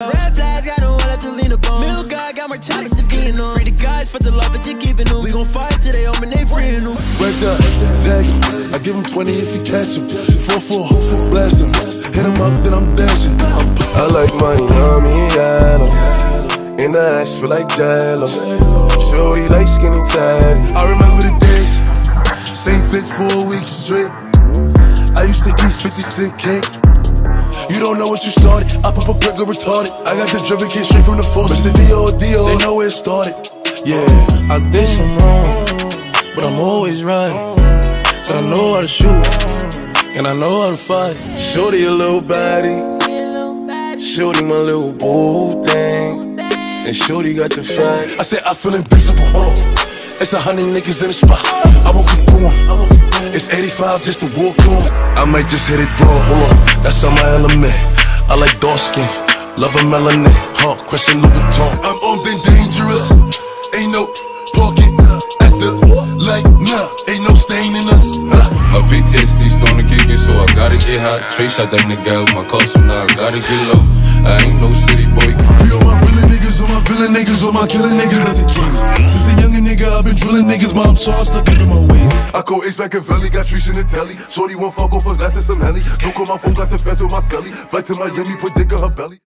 Red flags got no one up to lean upon. Milk guy got more chalice to be on. Free the guys for the love, but you're keeping them. We gon' fight till they open they freeing them. Wrapped up, tag him. I give him 20 if he catch him. 4-4, blast him. Hit him up, then I'm dashing. I like Miami yellow. In the ass feel like jello. Shorty like skinny tatty. I remember the days. Same fits for a week straight. I used to eat 50 cent cake. You don't know what you started. I pop a brick or retarded. I got the dripping kid straight from the force. It's a deal, deal. They know where it started. Yeah. I did some wrong, but I'm always right. So I know how to shoot, and I know how to fight. Shorty a little body. Shorty my little boo thing. And Shorty got the fight. I said I feel invincible, hold on. It's a hundred niggas in the spot. I woke up boom. 45 just to walk on. I might just hit it raw, hold on, that's on my element. I like dark skins, love a melanin, huh? Question Louis Vuitton. I'm armed and dangerous, ain't no pocket at the like nah, ain't no stain in us. Nah. My PTSD stone kicking, so I gotta get hot. Trey shot that nigga with my car, so now I gotta get low. I ain't no city boy. Be on my villain niggas, on my villain niggas, on my killing niggas. I take kings. Drilling niggas, mom, so I'm stuck up in my ways. I call H Machiavelli, got trees in the telly. Shorty won't fuck off a glass and some heli. Don't call my phone, got the fence on my celly. Flight to Miami, put dick in her belly.